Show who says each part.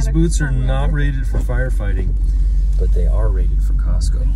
Speaker 1: These boots are not rated for firefighting, but they are rated for Costco.